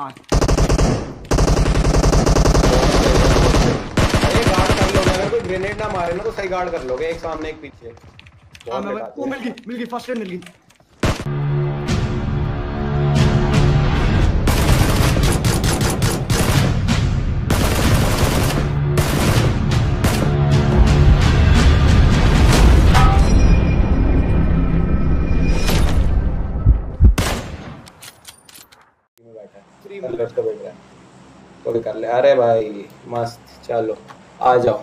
हाँ। अरे गार्ड कर लोगे अगर कोई ग्रेनेड ना मारे ना तो सही गार्ड कर लोगे एक सामने एक पीछे। हाँ मिल मैं वो मिल गई मिल गई फ़र्स्ट एड मिल गई। कोई कर ले। अरे भाई मस्त चलो आ जाओ।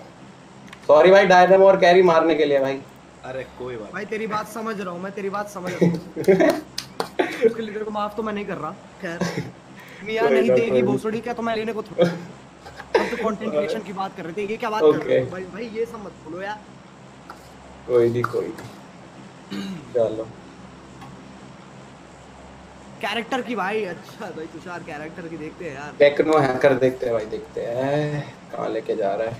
सॉरी भाई डायनम और कैरी मारने के लिए भाई। अरे कोई बात भाई तेरी बात समझ रहा हूँ मैं तेरी बात समझ रहा हूँ। उसके लिए तेरे को माफ़ तो मैं नहीं कर रहा खैर। मियाँ नहीं देगी भोसड़ी क्या तो मैं लेने को थोड़ा हम तो कंटेंट क्रिएशन की बात कर रहे थे ये क्या बात कर रहे हो? भाई भाई ये सब मत बोलो यार। कोई नहीं कोई नहीं। चलो। कैरेक्टर की भाई अच्छा भाई तुषार कैरेक्टर की देखते हैं यार। टेक्नो हैकर देखते हैं भाई देखते हैं। कहाँ लेके जा रहा है?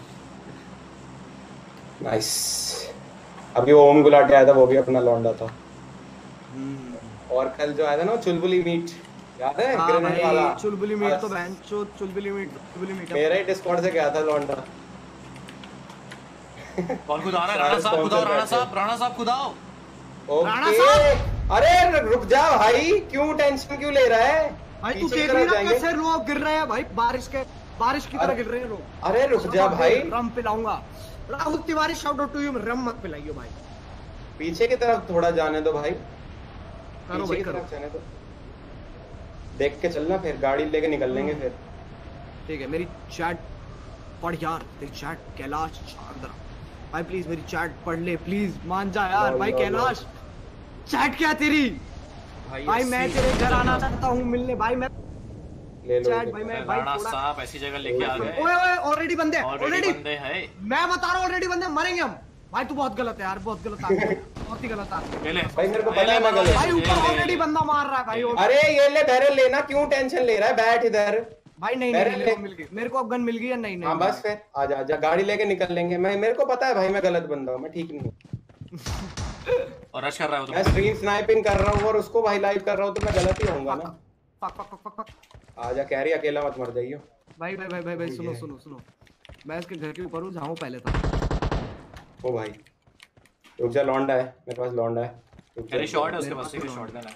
नाइस अभी वो ओम गुलाटी आया था वो भी अपना लौंडा था। और कल जो आया था ना चुलबुली मीट याद है? हाँ ग्रेनेड वाला? चुलबुली मीट तो बहन चो चुलबुली मीट चुलबुली मीट। मेरा ही डिस्कॉर्ड से गया था लौंडा। कौन खुदा रहा है राणा साहब खुदाओ राणा साहब राणा साहब खुदाओ राणा ओके अरे रुक जा भाई क्यों टेंशन क्यों ले रहा है? भाई तू देख रही ना कैसे लोग गिर रहे हैं भाई बारिश के बारिश की तरह गिर रहे हैं लोग। अरे रुक जा भाई। Rum पिलाऊँगा। Rahul Tiwari shout out to you rum मत पिलाइयो भाई। पीछे की तरफ़ थोड़ा जाने दो भाई। करो भाई करो। जाने दो। देख के चलना फिर गाड़ी लेके निकल लेंगे फिर। ठीक है मेरी चैट पढ़ यार तेरी चैट कैलाश शानदार भाई प्लीज़ मेरी चैट पढ़ ले प्लीज़ मान जा यार भाई कैलाश। चैट क्या तेरी? भाई भाई मैं तेरे घर आना चाहता हूँ मिलने। भाई मैं ले लो चैट भाई देखो। मैं भाई थोड़ा साहब ऐसी जगह लेके आ गए। ओए ओए ऑलरेडी बंदे ऑलरेडी ऑलरेडी बंदे हैं। मैं बता रहा हूँ ऑलरेडी बंदे मरेंगे हम। भाई तू बहुत गलत है यार बहुत गलत आ बहुत ही गलत आ भाई मेरे को पता है मैं गलत भाई ऊपर ऑलरेडी बंदा मार रहा है भाई अरे ये ले बैरल लेना क्यों टेंशन ले रहा है? बैठ इधर। भाई नहीं मेरे नहीं को मिल गई। मेरे को अब गन मिल गई है नहीं? नहीं हाँ बस फिर आजा आजा गाड़ी लेके निकल लेंगे। मैं मेरे को पता है भाई मैं गलत बंदा हूँ मैं ठीक नहीं हूँ। और रश कर रहा है वो मैं तो स्ट्रीम स्नाइपिंग कर रहा हूँ और उसको भाई लाइव कर रहा हूँ तो मैं गलत ही होऊँगा ना। Fuck fuck fuck fuck fuck आजा कैरी अकेला मत मर जाइयो। भाई भाई भाई भाई भाई सुनो सुनो सुनो। मैं इसके घर के ऊपर हूँ जहाँ वो पहले था ओ भाई। रुक जा लौंडा है। मेरे पास लौंडा है। जा, मेरी शॉट है उसके पास पास ठीक है तो है।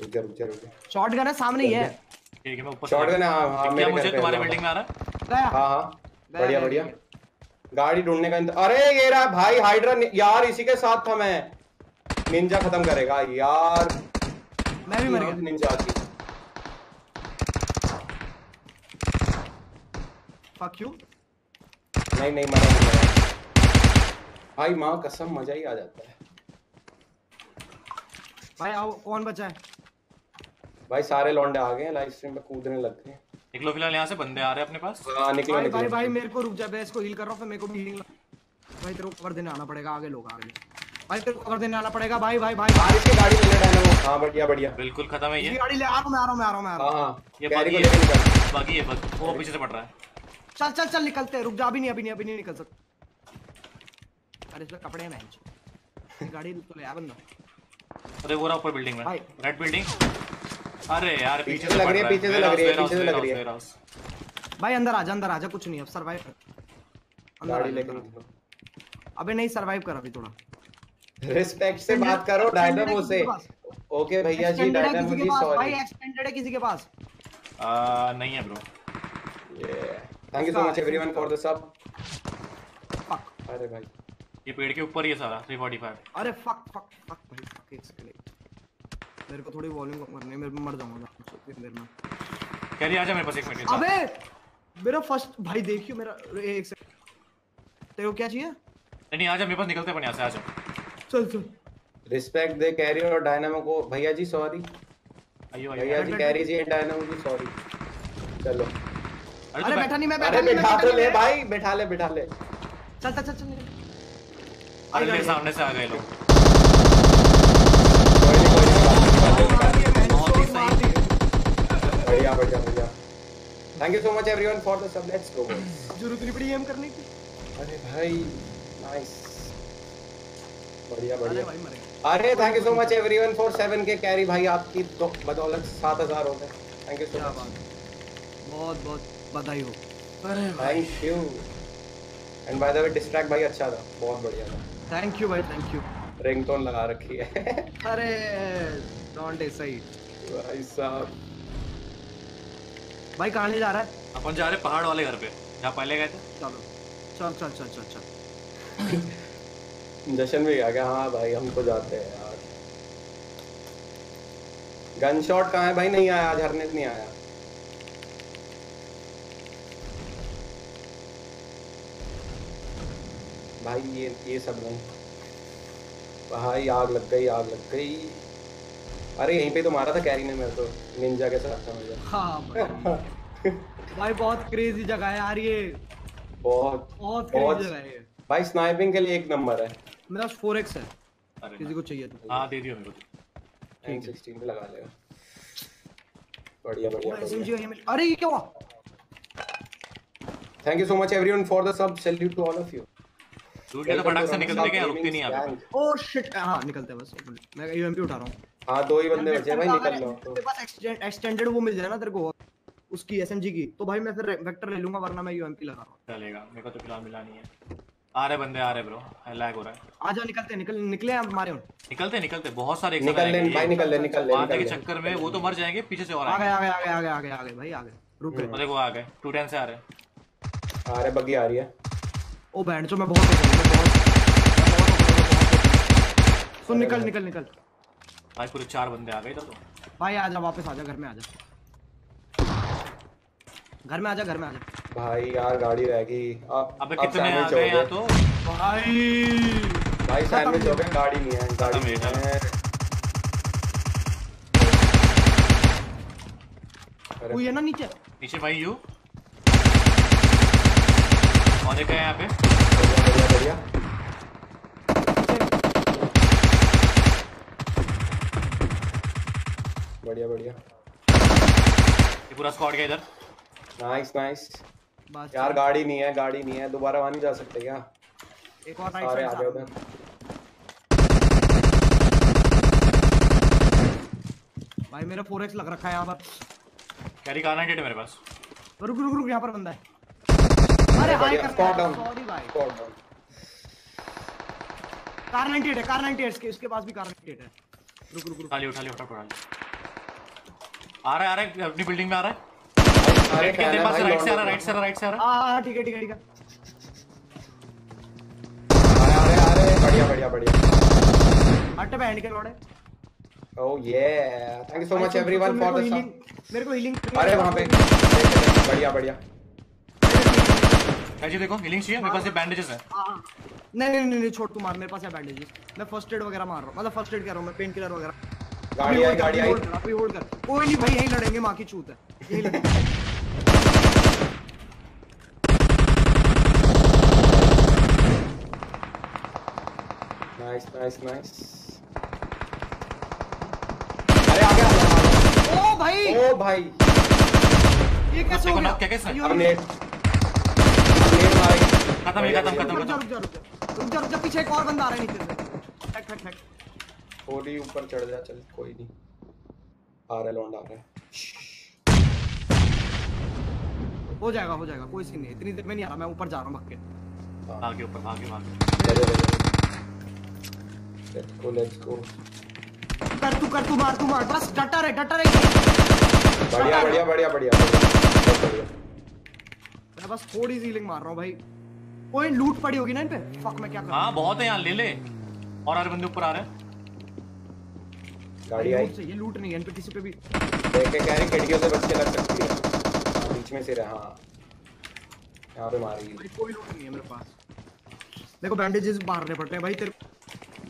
रुक जा रुक जा रुक जा। शॉट गन है सामने ही है। ठीक है मैं ऊपर शॉटगन है हाँ हाँ मेरे मुझे तुम्हारे बिल्डिंग में आ रहा है? गया हाँ हाँ। बढ़िया बढ़िया। गाड़ी ढूँढने का अरे ये रहा भाई हाइड्रा यार इसी के साथ था मैं। निंजा खत्म करेगा यार। मैं भी मर गया। निंजा की फक यू नहीं नहीं मरा नहीं भाई माँ कसम मज़ा ही आ जाता है। भाई आओ कौन बचा है? भाई सारे लौंडे आ गए हैं लाइव स्ट्रीम पे कूदने लग गए हैं। निकलो फ़िलहाल यहाँ से बंदे आ रहे हैं अपने पास। हाँ निकलो भाई भाई निकलो भाई मेरे को रुक जा मैं इसको हील कर रहा हूँ फिर मेरे को भी हीलिंग भाई तेरे को कवर देने आना पड़ेगा आगे लोग आगे भाई तेरे को कवर देने आना पड़ेगा भाई भाई भाई बारिश की गाड़ी ले डायनामो हाँ बढ़िया बढ़िया। बिल्कुल खत्म है ये। गाड़ी ले आ रहा हूँ मैं आ रहा हूँ मैं आ रहा हूँ मैं आ रहा हाँ। हाँ ये को बाकी निकल है। बाकी है बस वो पीछे से पड़ रहा है। चल चल चल निकलते। हैं रुक जा अभी नहीं अभी नहीं अभी नहीं निकल सकते। अरे इसमें कपड़े हैं मैच गाड़ी तो ले आ बंदा। अरे वो रहा ऊपर बिल्डिंग में। भाई। रेड बिल्डिंग अरे यार पीछे से लग रही है, पीछे से लग रही है, पीछे से लग रही है। भाई अंदर आजा अंदर आजा कुछ नहीं अब सरवाइव कर। अंदर गाड़ी आजा, लेके अंदर निकलो आजा। अबे नहीं सरवाइव कर अभी थोड़ा। रिस्पेक्ट से बात करो डायनामो से। ओके भैया जी डायनामो जी के पास? भाई एक्सटेंडेड है किसी के पास? आ, नहीं है bro thank you so much everyone for the sub fuck अरे भाई। ये पेड़ के ऊपर ही है सारा 345 अरे फक फक फक भाई फक एक सेकंड मेरे को थोड़ी वॉल्यूम कम करनी है मेरे मर जाऊँगा कुछ देर में। कह रही आजा मेरे पास एक मिनट अबे मेरा फ़र्स्ट भाई देखियो मेरा एक सेकंड तेरे को क्या चाहिए? नहीं आजा मेरे पास निकलते अपन यहाँ से आजा चल चल। रिस्पेक्ट दे कैरी और डायनामो को भैया जी सॉरी आइयो भैया जी Carry ji and Dynamo ji sorry चलो। अरे अरे तो बैठा नहीं मैं बैठा नहीं बैठा तो ले भाई बिठा ले बिठा ले। चल चल चल चल। अरे मेरे सामने से आ गए लोग। बढ़िया बढ़िया बढ़िया। Thank you so much everyone for the sub let's go ज़रूरत नहीं पड़ी एम करने की अरे भाई नाइस बढ़िया अरे बढ़िया। भाई अरे thank you so much everyone for seven K Carry भाई आपकी तो बदौलत सात हज़ार हो गए। थैंक यू सो मच बहुत बहुत बधाई हो। अरे thank you and by the way distract भाई अच्छा था। बहुत बढ़िया था। थैंक यू भाई थैंक यू रिंगटोन लगा रखी है। अरे डोंट सही भाई साहब। भाई कहाँ ले जा रहा है? अपन जा रहे पहाड़ वाले घर पे। जहाँ पहले गए थे। चलो। चल चल चल चल चल। जशन भी आ गया। हाँ भाई हम तो जाते हैं यार। गन शॉट कहाँ है भाई? नहीं आया आज हरनेत नहीं आया। भाई ये ये सब नहीं। भाई आग लग गई आग लग गई। अरे यहीं पे तो मारा था कैरी ने मेरे को निंजा के साथ था मुझे हाँ भाई भाई बहुत क्रेजी जगह है यार ये। बहुत बहुत क्रेजी जगह है भाई स्नाइपिंग के लिए एक नंबर है। मेरा फोर एक्स है। अरे किसी को चाहिए तो। हाँ दे दियो मेरे को। एम सिक्सटीन पे लगा लेगा। बढ़िया बढ़िया ये मिल- अरे ये क्या हुआ? Thank you so much everyone for the sub salute to all of you दूर के तो फटाक से निकलते क्या रुकते नहीं यहाँ पे। ओह शिट हाँ निकलते हैं बस। मैं यूएमपी उठा रहा हूँ। हाँ दो ही बंदे बचे हैं भाई निकल लो। तो तेरे पास एक्सटेंडेड वो मिल जाए ना तेरे को उसकी एसएमजी की। तो भाई मैं फिर वेक्टर ले लूँगा वरना मैं यूएमपी लगा रहा हूँ चलेगा मेरे को तो फ़िलहाल मिला नहीं है। आ रहे बंदे आ रहे ब्रो लैग हो रहा है। आजा निकलते निकल निकले हैं हमारे उन। निकलते निकलते बहुत सारे एक निकल ले भाई निकल ले निकल ले मारने के चक्कर में वो तो मर जाएँगे पीछे से और आ गए आ गए आ गए आ गए आ गए आ गए भाई आ गए। रुक। गए। देखो आ गए टू टेन से आ रहे अरे बग्गी आ रही है। ओ बैंड जो मैं बहुत। सुन निकल निकल निकल। भाई पूरे चार बंदे आ गए इधर तो। भाई आजा वापस आजा घर में आजा। घर में आजा घर में आजा। भाई यार गाड़ी रह गई अब अबे कितने आ गए हो यहाँ तो? भाई। भाई सैंडविच हो गए गाड़ी नहीं है गाड़ी नहीं है, है कोई है ना नीचे। नीचे भाई यू। और एक है यहाँ पे? बढ़िया बढ़िया। बढ़िया बढ़िया। ये पूरा स्क्वाड गया इधर? नाइस नाइस यार गाड़ी नहीं है गाड़ी नहीं है। दोबारा वहाँ नहीं जा सकते क्या? एक और सारे आ गए उधर। भाई मेरा 4x लग रखा है यहाँ पर। कैरी कार नाइट है मेरे पास। रुक रुक रुक यहाँ पर बंदा है। अरे हाय कर स्पॉट डाउन सॉरी भाई स्पॉट डाउन कार 98 है कार 98 इसके इसके पास भी कार 98 है। रुक रुक रुक उठा लिया उठा लिया उठा उठा आ रहा है आ रहा है अपनी बिल्डिंग में आ रहा है। राइट के पास राइट से आ रहा है राइट से आ रहा राइट से आ रहा हाँ। हाँ ठीक है ठीक है ठीक है। अरे अरे अरे बढ़िया बढ़िया बढ़िया। हट बैंड के लौड़े। ओह ये thank you so much everyone for the मेरे को हीलिंग अरे वहाँ पे। बढ़िया बढ़िया। है जी देखो हीलिंग चाहिए मेरे पास ये बैंडेजेस है। नहीं नहीं नहीं नहीं छोड़ तू मार मेरे पास है बैंडेजेस मैं फ़र्स्ट एड वगैरह मार रहा हूँ। मतलब फ़र्स्ट एड कर रहा हूँ मैं पेन किलर वगैरह। गाड़ी आई गाड़ी आई अभी होल्ड कर कोई नहीं भाई यहीं लड़ेंगे माँ की चूत है। यहीं लड़ेंगे। नाइस नाइस नाइस अरे आ गया ओ भाई! ओ भाई। ये कैसे हो गया? अब नेट अब नेट मारे खत्म ये खत्म खत्म रुक जा रुक जा रुक जा। रुक जा पीछे एक और बंदा आ रहा है नीचे से। फेंक फेंक फेंक थोड़ी ऊपर चढ़ जा चल कोई नहीं। आ रहा है लौंडा आ रहा है। हो जाएगा हो जाएगा कोई सीन नहीं इतनी देर में नहीं आ रहा मैं ऊपर जा रहा हूँ भग के। भागे ऊपर भागे भागे लेट्स गो लेट्स गो कर तू कर तू मार तू मार। बस डटा रहे डटा रहे। बढ़िया बढ़िया बढ़िया बढ़िया मैं बस थोड़ी सी हीलिंग मार रहा हूँ भाई। कोई लूट पड़ी होगी ना इन पे? फक मैं क्या करूँ? हाँ बहुत है यहाँ ले ले। और हर बंदे ऊपर आ रहे हैं। गाड़ी आई। लूट चाहिए लूट नहीं है इन पे किसी पे भी। देख के कह रही खिड़कियों से बच के लग सकती है। हाँ, बीच में से रहा हाँ। यहाँ पे मारी। भाई कोई लूट नहीं है मेरे पास। देखो बैंडेजेस मारने पड़ते हैं भाई तेरे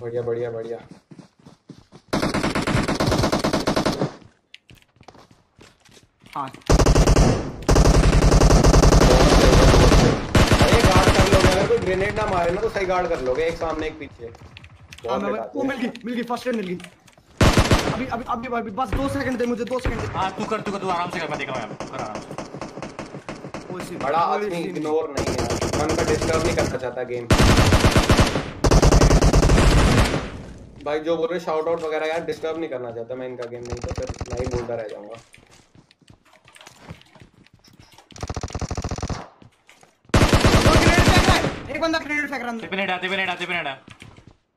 बढ़िया बढ़िया बढ़िया। हाँ। ग्रेनेड ना मारे ना तो सही गार्ड कर लोगे एक सामने एक पीछे। हाँ मैं वो मिल गई मिल गई फ़र्स्ट एड मिल गई। अभी अभी अभी अभी बस दो सेकंड दे मुझे दो सेकंड हाँ तू कर तू कर तू आराम से कर मैं देखा रहा हूँ। बड़ा आदमी इग्नोर नहीं है। मन का डिस्टर्ब नहीं करना चाहता गेम भाई जो बोल रहे शाउट आउट वगैरह यार डिस्टर्ब नहीं करना चाहता मैं इनका गेम नहीं तो फिर मैं ही बोलता रह जाऊँगा। एक बंदा ग्रेनेड फेंक रहा है पिनेडा पिनेडा पिनेडा आते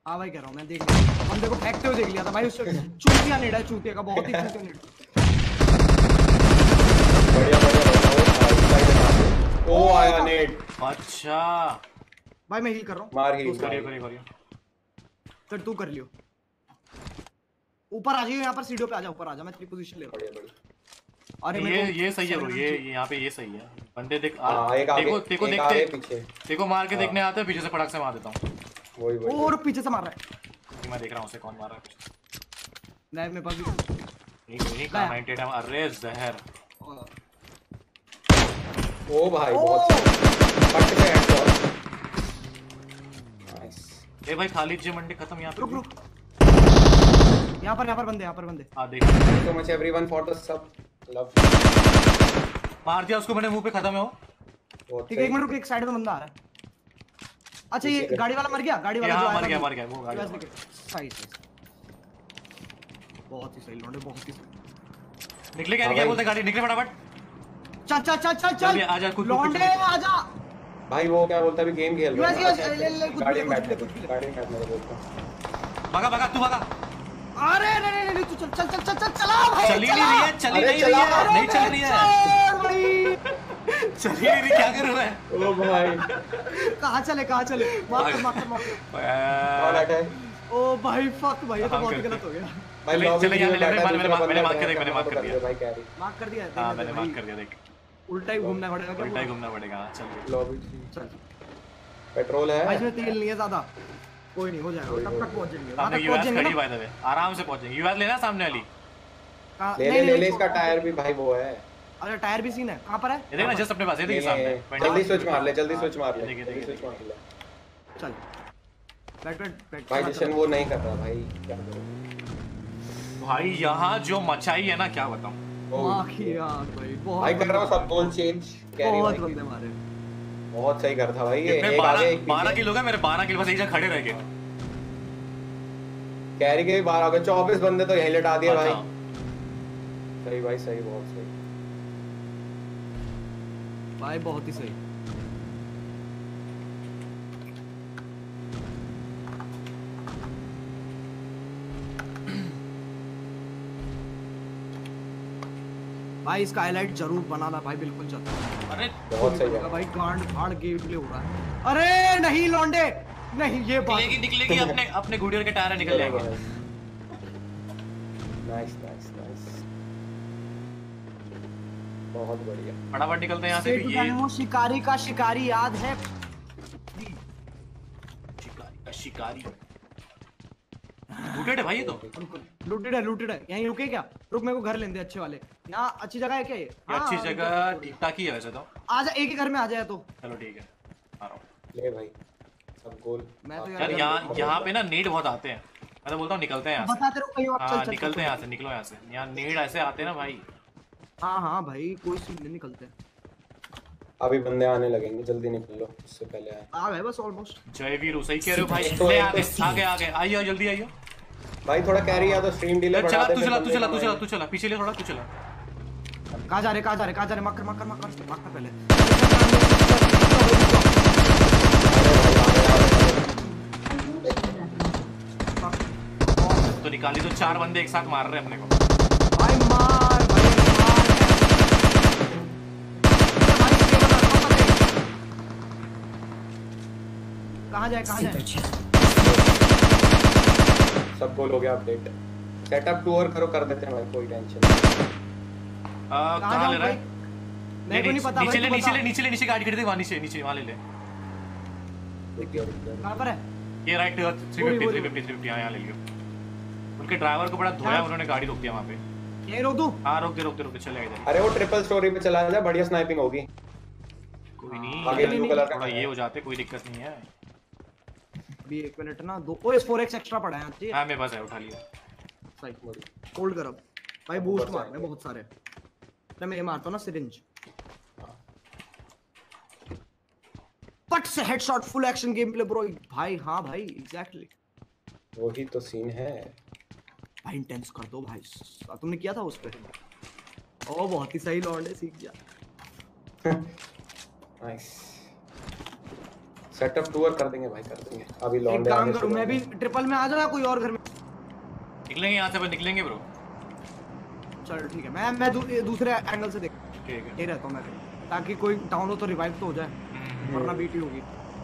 हाँ भाई कह रहा हूँ मैं देख लिया बंदे को फेंकते हुए देख लिया था भाई उससे चूतिया नेड़ा है चूतिया का बहुत ही चूतिया नेड़ा। बढ़िया बढ़िया बढ़िया ओ आया नेट। अच्छा। भाई मैं हील कर रहा हूँ। मार ही करिए करिए करिए फिर तू कर लियो। ऊपर आ जाइए यहाँ पर सीढ़ियों पे आ जा ऊपर आ जा मैं तेरी पोजीशन ले रहा बढ़िया बढ़िया। हूँ अरे ये ये सही है seven ये यहाँ पे ये सही है। बंदे देख आ- हाँ एक आगे देखो देखो देखते देखो मार के हाँ। देखने आते हैं पीछे से फटाक से मार देता हूँ। वही वही। और पीछे से मार रहा है। मैं देख रहा हूँ उसे कौन मार रहा है नहीं मेरे पास भी नहीं कोई नहीं। 98 है अरे जहर। ओ भाई बहुत फट के हेडशॉट नाइस ए भाई खालिद जी मंडी खत्म यहाँ पे रुक रुक। यहाँ पर यहाँ पर बंदे यहाँ पर बंदे। हाँ देख। So much everyone for the sub love मार दिया उसको मैंने मुँह पे खत्म है वो। ठीक है एक मिनट रुक एक साइड में बंदा आ रहा है। अच्छा ये गाड़ी वाला मर गया? गाड़ी वाला जो मर गया मर गया वो गाड़ी सही सही बहुत ही सही लौंडे बहुत ही सही। निकले क्या? हाँ क्या बोलते गाड़ी? निकले फटाफट। चल चल चल चल चल। आजा, कुछ- कुछ- लौंडे आजा। भाई वो क्या बोलता है? अभी गेम खेल रहा है। US, ले, ले, ले, कुछ गाड़ी में भी ले। गाड़ी में बोलता हूँ। भगा भगा तू भगा। अरे नहीं नहीं नहीं तू चल चल चल चल चल भाई चली नहीं रही है चली नहीं रही है नहीं चल रही है। चली नहीं रही क्या कर रहा है? ओ भाई। कहाँ चले कहाँ चले? मार कर मार कर मार कर। है ओ भाई फक भाई ये तो बहुत ही करते गलत हो गया। भाई चले- में ले, है, मैंने- मैंने मार्क कर दिया, है, मैंने मार्क कर दिया। भाई कैरी मार्क कर दिया है, हाँ मैंने मार्क भाई। कर दिया देख। उल्टा ही घूमना पड़ेगा क्या उल्टा ही? घूमना पड़ेगा हाँ चल। लॉबी चल। पेट्रोल भाई इसमें तेल नहीं है ज़्यादा। कोई नहीं हो जाएगा तब तक पहुँच जाएँगे सामने पहुँच यूएस जाएँगे खड़ी ना? बाय द वे आराम से पहुँचेंगे। यूएस लेना सामने वाली? ले ले ले नहीं, ले इसका टायर भी भाई वो है। अरे टायर भी सीन है। कहाँ पर है? ये देखना जस्ट अपने पास ये ये देखिए सामने जल्दी स्विच मार ले जल्दी स्विच मार ले। देखिए, स्विच मार ले। चल बैठ बैठ बैठ। भाई जशन वो नहीं कर रहा भाई क्या करूँ? भाई यहाँ जो मचाई है ना क्या बताऊँ? आग भाई बहुत भाई कर रहा हूँ सब गोल चेंज कैरी बहुत बंदे मारे। बहुत सही कर था भाई ये एक आगे बारह एक बारह पीछे किलो का मेरे बारह किलो बस एक जगह खड़े रह गए। कैरी के भी बारह हो गए चौबीस बंदे तो यहीं लटा दिए भाई। सही भाई सही बहुत सही। भाई बहुत ही सही। भाई इसका हाईलाइट ज़रूर बनाना भाई बिल्कुल चाहता अरे बहुत सही हूँ। भाई गांड फाड़ गेम प्ले हो रहा है। अरे नहीं लौंडे! नहीं ये बात निकलेगी निकलेगी अपने अपने गुडियर के टायर निकल जाएँगे। नाइस नाइस बहुत बढ़िया। फटाफट निकलते हैं यहाँ से भी ये शिकारी का शिकारी याद है। शिकारी का शिकारी। लूटेड है भाई ये तो। लूटेड है लूटेड। है यहीं रुके क्या? रुक मेरे को घर लेने दे अच्छे वाले। यहाँ अच्छी जगह है क्या ये? अच्छी हाँ, जगह ठीक ठाक ही है वैसे तो। आ जा एक ही घर में आ जाए तो। चलो ठीक है आ रहा हूँ। ले भाई सब गोल। मैं तो यार यहाँ यहाँ पे ना नीड बहुत आते हैं। मैं तो बोलता हूँ निकलते हैं यहाँ से। बताते रहो कहीं और चल हाँ चल निकलते हैं यहाँ से निकलो यहाँ से। यहाँ नीड ऐसे आते हैं ना भाई। हाँ हाँ भाई कोई सीन नहीं निकलते अभी बंदे आने लगेंगे जल्दी निकल लो उससे पहले आए। आ गए बस ऑलमोस्ट जय वीर सही कह रहे हो भाई। तो ले एक आगे तो- आगे। आगे आइए जल्दी आइए भाई थोड़ा कैरी या तो स्ट्रीम डिले बढ़ा चला दे तू चला तू चला तू चला तू चला। पीछे ले थोड़ा तू चला। कहाँ जा रहे कहाँ जा रहे कहाँ जा रहे? मकर मकर मकर मकर पहले। तो निकाली तो चार बंदे एक साथ मार रहे हैं अपने को। कहाँ जाए कहाँ जाए? सब गोल हो गया अपडेट। सेटअप टू और करो कर देते हैं भाई कोई टेंशन नहीं। आ, कहाँ ले रहा है? मेरे को नहीं पता नीचे ले नीचे ले नीचे ले नीचे गाड़ी खड़ी थी वहाँ नीचे नीचे वहाँ ले ले। कहाँ पर है? ये राइट थ्री बोली, फिफ्टी बोली। थ्री फिफ्टी थ्री फिफ्टी यहाँ ले लियो। उनके ड्राइवर को बड़ा धोया हाँ। उन्होंने गाड़ी रोक दिया वहाँ पे। यहीं रोक दूँ? हाँ रोक दे रोक दे रोक दे चलेगा इधर। अरे वो ट्रिपल स्टोरी पे चला जा बढ़िया स्नाइपिंग होगी। कोई नहीं आगे ब्लू कलर का ये हो जाते कोई दिक्कत नहीं है। अभी एक मिनट ना दो ओ इस 4x एक्स्ट्रा पड़ा है ठीक है मेरे पास है उठा लिया। सही होल्ड कर अब। भाई बूस्ट मार मैं बहुत सारे। ना मैं ये मारता हूँ ना सिरिंज पट से headshot full action game play bro भाई हाँ भाई एग्जैक्टली वही तो सीन है। भाई इंटेंस कर दो भाई। तुमने किया था उस पे? ओ बहुत ही सही लॉन्ड है सीख गया। नाइस सेटअप टूर कर देंगे भाई कर देंगे। अभी एक लौंडे काम करूँ मैं भी ट्रिपल में आ जाऊँ या कोई और घर में? निकलेंगे यहाँ से बस निकलेंगे ब्रो चल ठीक है मैं मैं दू, दूसरे एंगल से देख ठीक है। ये रहता हूँ मैं ताकि कोई डाउन हो तो रिवाइव तो हो जाए हम्म, वरना बीटी होगी।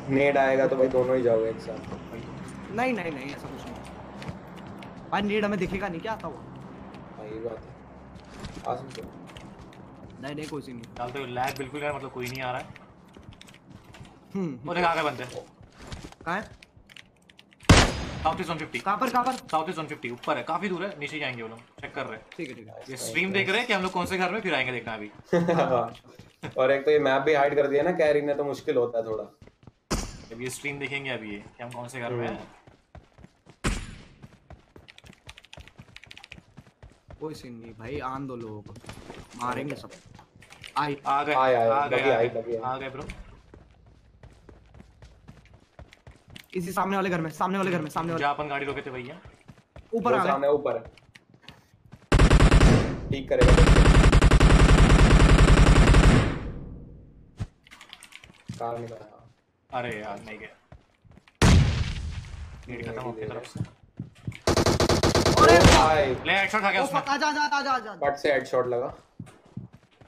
नेड आएगा तो भाई दोनों ही जाओगे एक साथ। नहीं नहीं नहीं ऐसा कुछ नहीं। भाई नीड हमें दिखेगा नहीं क्या आता वो? ये बात है। आ सकते नहीं नहीं कोई सीन नहीं। डालते हुए लैग बिल्कुल यार मतलब कोई नहीं आ रहा है। हम्म। वो देख आ गए बंदे। कहाँ है? साउथ ईस्ट 150 कहाँ पर कहाँ पर? साउथ ईस्ट 150 ऊपर है। काफ़ी दूर है नीचे जाएँगे वो लोग। चेक कर रहे हैं। ठीक है ठीक है। ये स्ट्रीम देख रहे हैं कि हम लोग कौन से घर में फिर आएँगे देखना अभी। और एक तो ये मैप भी हाइड कर दिया ना कैरी ने तो मुश्किल होता है थोड़ा। जब ये स्ट्रीम देखेंगे अभी ये कि हम कौन से घर में हैं कोई सीन नहीं भाई आन दो लोगों को। मारेंगे सब। आई आ गए। आ गए, आ गए। ब्रो इसी सामने वाले घर में सामने वाले घर में सामने वाले। अपन गाड़ी रोके थे भैया। ऊपर आ गए। ऊपर। ठीक करेगा कार निकाला हाँ। अरे यार नहीं गया। नीड खत्म अपनी तरफ़ से। अरे! भाई ले हेडशॉट खा गया उसने आजा आजा आजा आजा कट से हेडशॉट लगा।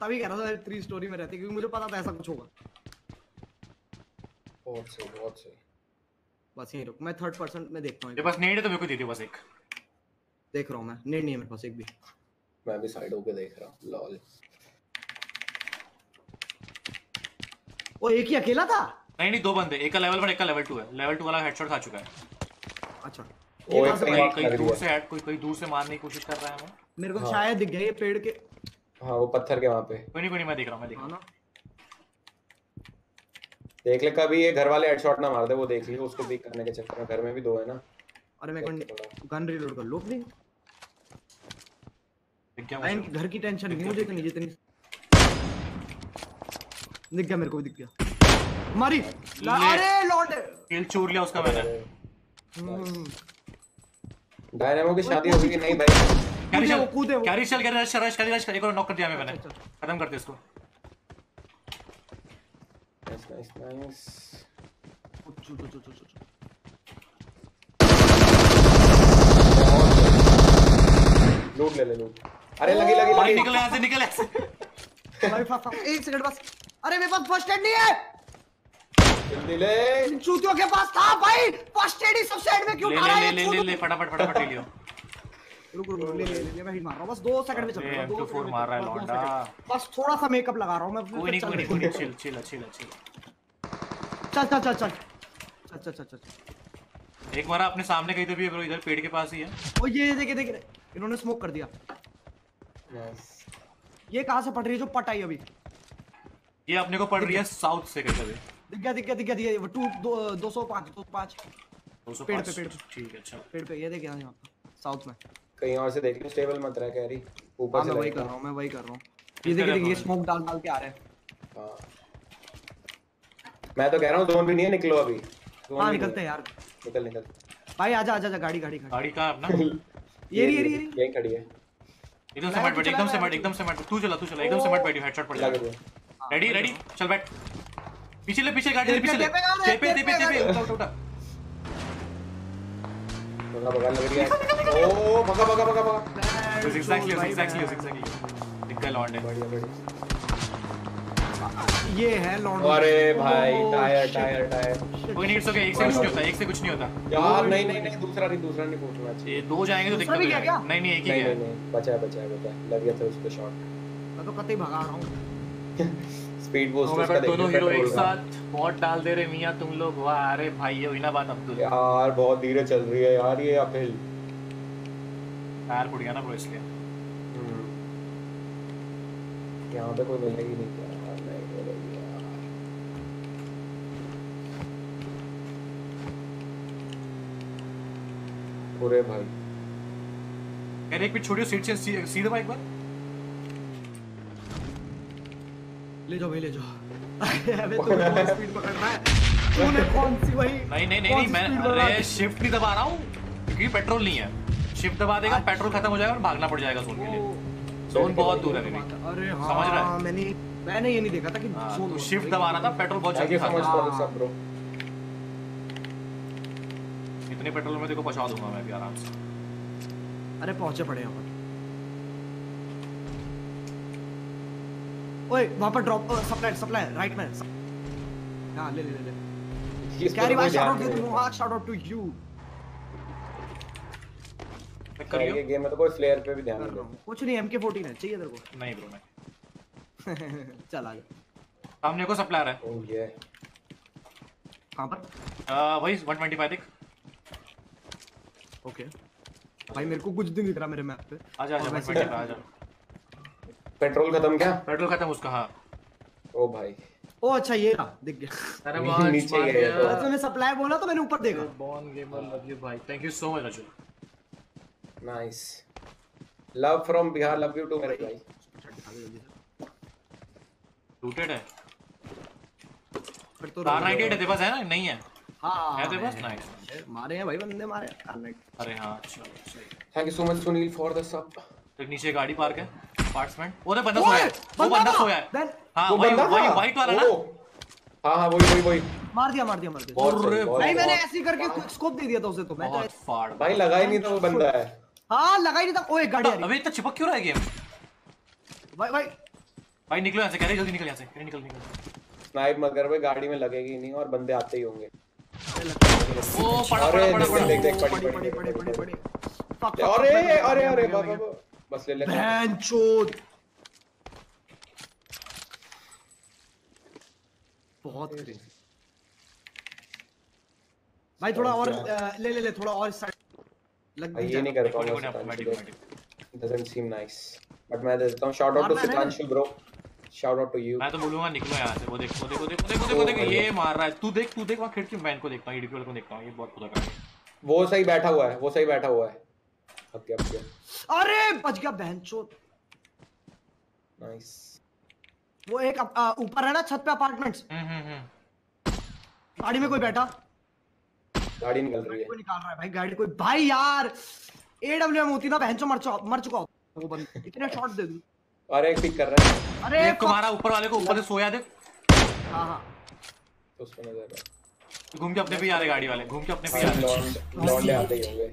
तभी कह रहा था थ्री स्टोरी में रहती क्योंकि मुझे पता था ऐसा कुछ होगा। बहुत सही बहुत सही। बस यही रुक मैं थर्ड पर्सन में देखता हूँ मेरे पास नीड है तो मेरे को दे दियो बस एक। देख रहा हूँ मैं नेट नहीं है मेरे पास एक भी। मैं भी साइड होके देख रहा हूँ लॉल वो एक ही अकेला था? नहीं नहीं दो बंदे एक का लेवल वन एक का लेवल टू है। लेवल टू वाला हेडशॉट खा चुका है। अच्छा। ये एक कहाँ कहीं दूर से हेड कोई कोई दूर से मारने की कोशिश कर रहा है हमें। मेरे को हाँ। शायद दिख गया ये पेड़ के। हाँ वो पत्थर के वहाँ पे। कोई नहीं कोई नहीं मैं देख रहा हूँ मैं देख रहा हाँ। हूँ देख ले कभी ये घर वाले हेडशॉट ना मार दे वो देख लियो उसको पिक करने के चक्कर में घर में भी दो है ना अरे मैं गन रिलोड कर लो प्लीज़ दिख गया भाई मुझे इनकी घर की टेंशन नहीं मुझे इतनी जितनी दिख गया मेरे को भी दिख गया मारी अरे लॉर्ड किल चूर लिया उसका मैंने हम्म, डायनामो की शादी होगी कि नहीं भाई कैरी चल वो, कूदे वो। कैरी चल Carry rush rush Carry rush एक और नॉक कर दिया मैंने अच्छा, अच्छा। खत्म कर दे इसको नाइस नाइस नाइस चु, चु, चु, चु, चु, चु। लूट ले ले लूट अरे लगी लगी लगी. निकल यहाँ से निकल यहाँ से. भाई फंस एक सेकंड बस. अरे मेरे पास फ़र्स्ट एड नहीं है. जल्दी ले. चूतियों के पास था भाई. फ़र्स्ट एड ही सबसे एड में क्यों ले ले है? ले ले ले ले फटाफट फटाफट ले लियो. रुक रुक रुक, ले ले ले ले मैं हिट मार रहा हूँ। बस 2 सेकंड में चल रहा हूँ दो M24 सेकंड मार रहा है लौंडा। बस थोड़ा सा मेकअप लगा रहा हूँ मैं कोई नहीं कोई नहीं चिल चिल चिल चिल चल चल चल चल चल। चल चल चल चल। एक बार अपने सामने कहीं तो भी है ब्रो इधर पेड़ के पास ही है। ओ ये देखिए देखिए इन्होंने स्मोक कर दिया। Nice. ये कहाँ से पड़ रही है? जो पट आई अभी। ये अपने को पड़ रही है साउथ से कहीं कभी दिख गया दिख गया दिख गया दिख गया। टू दो दो सौ पाँच दो पाँच। दो सौ पेड़ पे, पेड़ पे। ठीक है अच्छा पेड़ पे ये देख यहाँ साउथ में। कहीं और से देख लो स्टेबल मत रहा कैरी ऊपर हाँ से मैं वही कर रहा हूँ मैं वही कर रहा हूँ। ये देखिए ये स्मोक डाल डाल के आ रहे हैं। हाँ। मैं तो कह रहा हूँ जोन भी नहीं है निकलो अभी। जोन हाँ निकलते हैं यार। निकल निकल। भाई आजा आजा आजा गाड़ी गाड़ी गाड़ी। गाड़ी कहाँ है अपना? ये रही ये रही ये रही। खड़ी है। एकदम से मत बैठ एकदम से मत एकदम से मत। तू चला तू चला एकदम से मत बैठ हेडशॉट पड़ जाएगा रेडी रेडी चल बैठ। पीछे ले पीछे गाड़ी ले पीछे ले। टेपे टेपे टेपे उठा उठा। भगा भगा लग रही है। ओ भगा भगा भगा भगा भाई, zigzag लियो भाई। zigzag लियो दिख गया लौंडे। बढ़िया बढ़िया। ये है लॉन्ड अरे भाई टायर टायर टायर। कोई नहीं ओके एक से कुछ नहीं होता एक से कुछ नहीं होता। यार नहीं नहीं नहीं दूसरा नहीं दूसरा नहीं पूछना चाहिए ये दो जाएँगे तो दिक्कत हो जाएगी। नहीं नहीं एक ही है। नहीं नहीं बचा है बचा है बचा है। लग गया था उस पे शॉट मैं तो कतई भगा रहा हूँ। स्पीड बूस्ट तो मैं उसका बट दोनों हीरो एक साथ बहुत डाल दे रहे मियाँ तुम लोग वाह अरे भाई ये हुई ना बात अब्दुल। यार बहुत धीरे चल रही है यार ये अपहिल टायर फुट गया ना ब्रो इसलिए। यहाँ पे कोई मिलेगी नहीं क्या पूरे भाई। एक मिनट छोड़ियो सीट से सीधे एक ले जाओ भाई ले जाओ। अबे तूने कौन स्पीड पकड़ना है तूने कौन सी वही नहीं नहीं नहीं मैं अरे शिफ्ट नहीं दबा रहा हूँ क्योंकि पेट्रोल नहीं है। शिफ्ट दबा देगा पेट्रोल खत्म हो जाएगा और भागना पड़ जाएगा जोन के लिए। जोन बहुत दूर है मेरी। अरे समझ रहा हाँ? मैंने मैंने ये नहीं देखा था कि हाँ, zone तू शिफ्ट दबा रहा था पेट्रोल बहुत जल्दी यू सो मच खाता फॉर द सब ब्रो इतने पेट्रोल में देखो पहुँचा दूँगा मैं भी आराम से। अरे पहुँचे पड़े यहाँ पर ओए वहाँ पर ड्रॉप सप्लाई सप्लाई राइट में। हाँ ले ले ले ले। कैरी भाई शाउट आउट टू देता। मुहाक शाउट आउट टू यू ये करियो। गेम में तो कोई फ्लेयर पे भी ध्यान नहीं रहा देता कुछ नहीं MK14 है चाहिए तेरे को। नहीं ब्रो नहीं। चल आ जा। सामने को सप्लायर है। ओह ये कहाँ पर? वही 125 देख। ओके भाई मेरे को कुछ नहीं दिख रहा मेरे मैप पे। आजा आजा 125 आजा पेट्रोल खत्म क्या? पेट्रोल खत्म उसका हाँ। ओ भाई। ओ अच्छा ये रहा दिख। गया अरे नीचे नीचे गया। तो। तो तूने सप्लाई बोला तो मैंने ऊपर देखा। बॉर्न गेमर लव यू भाई thank you so much Raju nice love from Bihar love you too मेरे भाई। रूटेड है। फिर तो कार 98 है। तेरे पास है ना? नहीं है? हाँ है तेरे पास? नाइस मारे हैं भाई बंदे मारे हैं। अरे हाँ चलो सही thank you so much Sunil for the sub तो नीचे गाड़ी पार्क है। अपार्टमेंट वो तो बंदा सोया है। वो बंदा बंदा सोया है। हाँ वही वही था? वाइट वाला ना? ओ, हाँ हाँ वही वही वही। मार दिया मार दिया मार दिया। अरे भाई मैंने ऐसे ही करके स्कोप दे दिया था उसे तो मैं तो फाड़ भाई लगा ही नहीं था वो बंदा है। हाँ लगा ही नहीं था। ओए गाड़ी आ रही अबे इतना चिपक क्यों रहा है गेम? भाई भाई। भाई निकलो यहाँ से कह जल्दी निकल यहाँ से निकल निकल। स्नाइप मगर वे गाड़ी में लगेगी नहीं और बंदे आते ही होंगे। ओ पड़ा अरे पड़ा पड़ा देख देख पड़ी पड़ी पड़ी पड़ी अरे अरे अरे बाबा. बस ले ले बहन बहुत. भाई थोड़ा और ले ले ले थोड़ा और साइड लग ये नहीं कर पाऊँगा डजंट सीम नाइस बट मैं दे देता हूँ। Shout out to? Sitanshu bro shout out to you मैं तो बोलूँगा निकलो यहाँ से। वो देख वो देख वो देख वो देख वो देख ये मार रहा है। तू देख तू देख वहाँ खिड़की मैन को देखता हूँ ईडीपी वाले को देखता हूँ ये बहुत खुदा है। वो सही बैठा हुआ है वो सही बैठा हुआ है। अब क्या अब क्या अरे बच गया बहन चोद नाइस वो एक ऊपर है ना छत पे अपार्टमेंट्स हम्म हम्म हम्म। गाड़ी में कोई बैठा? गाड़ी निकल रही है। कोई निकाल रहा है भाई गाड़ी कोई भाई यार एडब्ल्यूएम होती ना बहन चो मर चुका मर चुका वो बंदा। इतने शॉट दे दूँ। और एक पिक कर रहा है। अरे तुम्हारा ऊपर वाले को ऊपर से सोया देख। हाँ हाँ। तो उसको नज़र आ घूम के अपने पे आ रहे गाड़ी वाले घूम के अपने पे आ रहे। लॉन्ड लॉन्डे आते ही होंगे।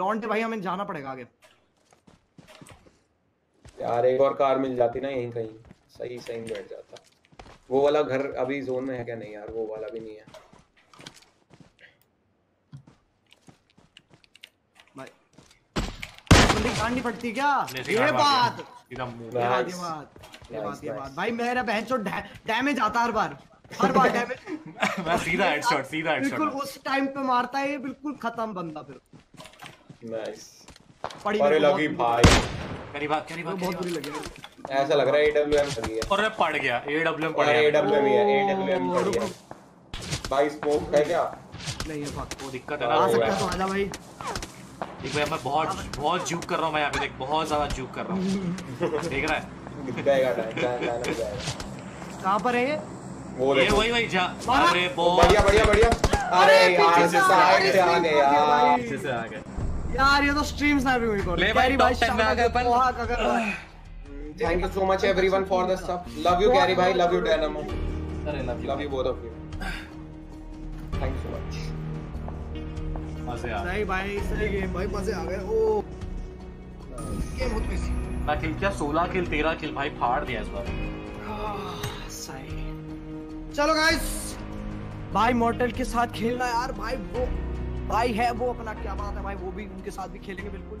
लॉन्डे भाई हमें जाना पड़ेगा आगे। यार एक और कार मिल जाती ना यहीं कहीं। सही सही बैठ जाता। वो वाला घर अभी जोन में है क्या? नहीं यार वो वाला भी नहीं है। भाई बंदी नहीं पड़ती क्या? ये बात। ये बात ये बात ये बात ये बात। भाई मेरा बहन चो डैमेज आता हर बार। हर बार डैमेज। मैं सीधा हेडशॉट सीधा हेडशॉट बिल्कुल उस टाइम पे मारता है ये बिल्कुल खत्म बंदा फिर। नाइस अरे मेरे लगी भाई। करी बात करी लगी, बात बहुत बुरी। लगी मेरे। ऐसा लग रहा है एडब्ल्यूएम लगी है। और पड़ गया एडब्ल्यूएम पड़ गया। एडब्ल्यूएम ही है एडब्ल्यूएम पड़ी रुको। भाई स्मोक है क्या? नहीं है fuck। वो दिक्कत है आ ना सकता है तो आजा भाई। देख भाई मैं बहुत बहुत जूक कर रहा हूँ मैं यहाँ पे देख बहुत ज़्यादा जूक कर रहा हूँ। देख रहा है? जाएगा जाएगा कहाँ पर है ये? वो ये वही वही जा। मारा। अरे बहुत बढ़िया बढ़िया बढ़िया। अरे अरे, यार से आ अरे, गए यार से आ गए यार ये तो स्ट्रीम स्नैपिंग हुई कौन ले भाई, top 10 में आ गए अपन। Thank you so much everyone for the sub love you Carry भाई लव यू डायनामो अरे love you love you both of you thank you so much मज़े आ सही भाई सही गेम भाई मज़े आ गए। ओ। गेम बहुत मिसी मैं किल किया 16 किल 13 किल भाई फाड़ दिया इस बार। सही। चलो गाइस भाई मॉर्टल के साथ खेलना यार भाई वो भाई है वो, अपना क्या बात है भाई, वो भी उनके साथ भी खेलेंगे बिल्कुल।